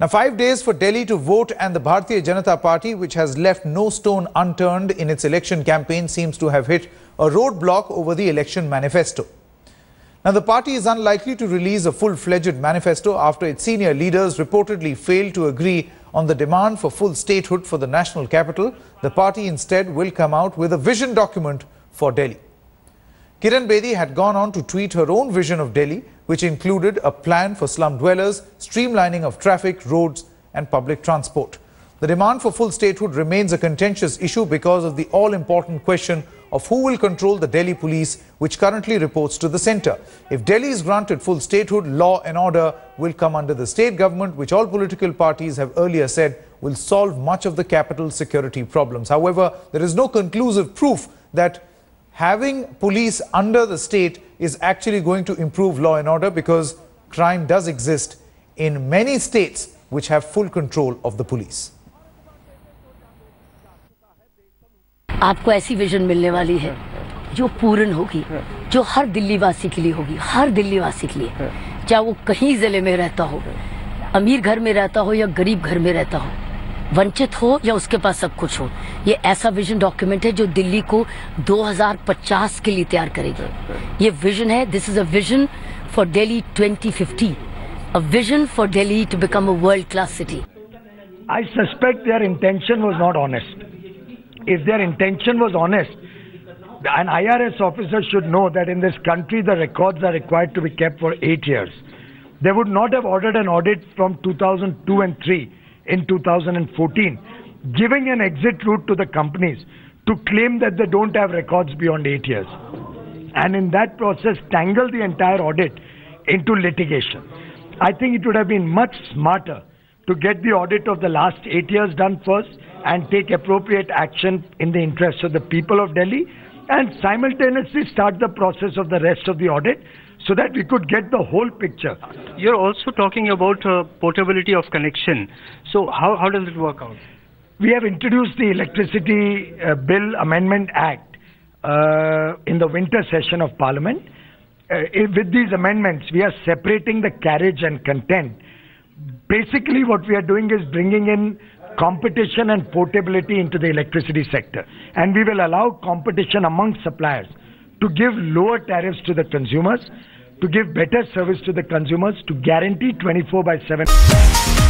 Now, five days for Delhi to vote, and the Bharatiya Janata Party, which has left no stone unturned in its election campaign, seems to have hit a roadblock over the election manifesto. Now, the party is unlikely to release a full fledged manifesto after its senior leaders reportedly failed to agree on the demand for full statehood for the national capital. The party instead will come out with a vision document for Delhi. Kiran Bedi had gone on to tweet her own vision of Delhi, which included a plan for slum dwellers, streamlining of traffic, roads and public transport. The demand for full statehood remains a contentious issue because of the all-important question of who will control the Delhi police, which currently reports to the centre. If Delhi is granted full statehood, law and order will come under the state government, which all political parties have earlier said will solve much of the capital security problems. However, there is no conclusive proof that having police under the state is actually going to improve law and order because crime does exist in many states which have full control of the police. आपको ऐसी vision मिलने वाली है जो पूर्ण होगी जो हर दिल्ली वासी के लिए होगी हर दिल्ली वासी के लिए चाहे वो कहीं जिले में रहता हो अमीर घर में रहता हो या गरीब घर में रहता हो वंचित हो या उसके पास सब कुछ हो। ये ऐसा विजन डॉक्यूमेंट है जो दिल्ली को 2050 के लिए तैयार करेगी। ये विजन है this is a vision for Delhi 2050 a vision for Delhi to become a world class city I suspect their intention was not honest if their intention was honest an IRS officer should know that in this country the records are required to be kept for 8 years they would not have ordered an audit from 2002 and 3 in 2014, giving an exit route to the companies to claim that they don't have records beyond eight years. And in that process, tangle the entire audit into litigation. I think it would have been much smarter to get the audit of the last eight years done first and take appropriate action in the interest of the people of Delhi and simultaneously start the process of the rest of the audit so that we could get the whole picture. You're also talking about uh, portability of connection. So how, how does it work out? We have introduced the Electricity uh, Bill Amendment Act uh, in the winter session of Parliament. Uh, with these amendments, we are separating the carriage and content. Basically, what we are doing is bringing in competition and portability into the electricity sector. And we will allow competition among suppliers to give lower tariffs to the consumers, to give better service to the consumers, to guarantee 24 by 7.